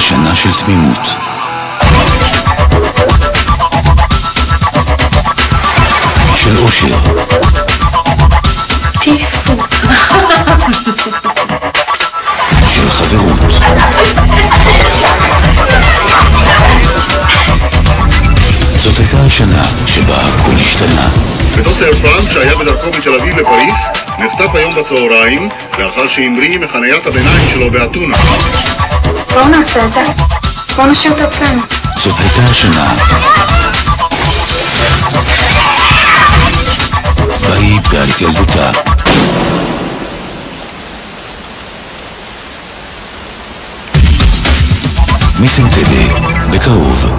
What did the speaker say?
שנה של תמימות. של אושר. של חברות. זאת הייתה השנה שבה הכל השתנה. ודוקטור פרנק, שהיה בדרכו מתל אביב לפריס, נחטף היום בצהריים, לאחר שהמריא מחניית הביניים שלו באתונה. בואו נעשה את זה. בואו נשאיר אותו אצלנו. זאת הייתה השנה בה היא איבדה את ילדותה. מיסנטדה, בקרוב.